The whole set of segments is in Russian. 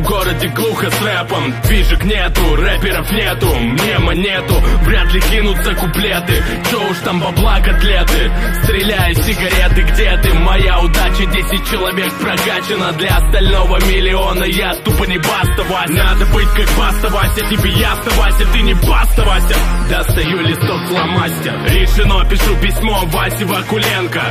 городе глухо с рэпом. Движек нету, рэперов нету, мне монету Вряд ли кинутся куплеты, чё уж там бабла котлеты Стреляй сигареты, где ты? Моя удача, 10 человек прокачана Для остального миллиона я тупо не баста, Вася. Надо быть как баста, Вася, тебе ясно, Вася Ты не баста, Вася. Достаю листок фломастер. Решено, пишу письмо Васе Вакуленко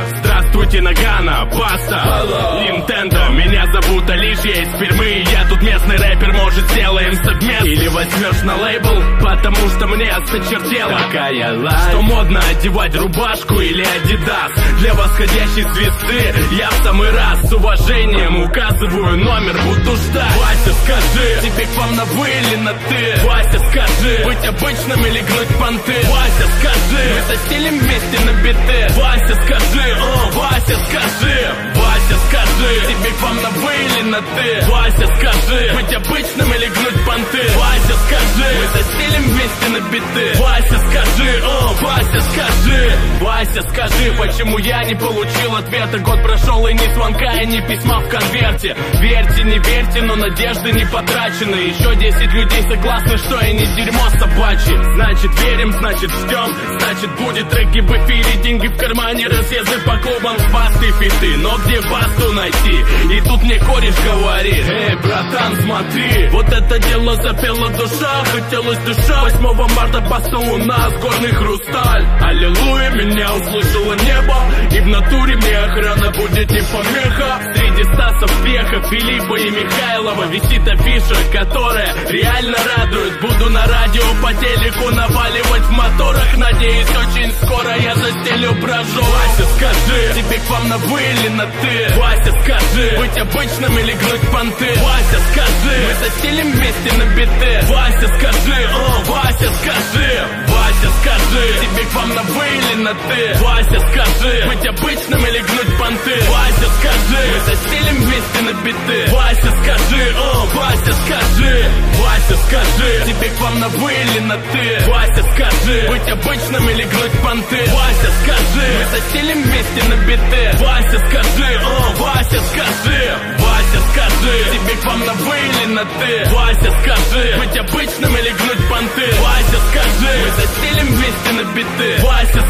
Здравствуйте, Нагана, Баста. Нинтендо, меня зовут Алиш, я из Пермы Я тут местный рэпер, может сделаем совместно Или возьмешь на лейбл, потому что мне осточертело Такая лайф Что модно одевать рубашку или адидас? Для восходящей звезды я в самый раз С уважением указываю номер, буду ждать Вася, скажи, тебе к вам на вы или на ты? Вася, скажи, быть обычным или гнуть понты? Вася, скажи, мы застелим вместе на биты Вася, скажи, о, Вася, скажи Вася, скажи, тебе к вам на вы или на ты? Вася, скажи, быть обычным или гнуть понты? Вася, скажи, мы застелим вместе на биты. Вася, скажи, о, Вася, скажи. Вася, скажи, почему я не получил ответа? Год прошел и ни звонка, и ни письма в конверте. Верьте, не верьте, но надежды не потрачены. Еще 10 людей согласны, что я не дерьмо собачье. Значит верим, значит ждем. Значит будет треки в эфире, деньги в кармане Разъезды по клубам с басты фиты. Но где басту найти? И тут мне кореш говорит. Эй, братан, смотри. Вот это дело запела душа Хотелось душа 8 марта баста у нас Горный хрусталь. Аллилуйя, меня услышало небо И в натуре мне охрана будет не помеха. Среди Стасов, Пеха, Филиппа и Михайлова Висит афиша, которая реально радует. Буду на радио по телеку наваливать в моторах. Надеюсь, очень скоро я застелю брожу Вася, скажи, тебе к вам на вы или на ты? Вася, скажи, быть обычным или гнуть понты? Вася, скажи, мы застелим вместе на биты? Вася, скажи, вам на вы или на ты? Вася, скажи, быть обычным или гнуть понты? Вася, скажи, мы застелим вместе на биты Вася, скажи, о, Вася, скажи Вася, скажи, тебе к вам на вы или на ты? Вася, скажи, быть обычным или гнуть понты? Вася, скажи, мы застелим вместе на биты Вася, скажи, о, Вася, скажи Вася, скажи, тебе к вам на вы или на ты? Вася, скажи, быть обычным на биты Вася,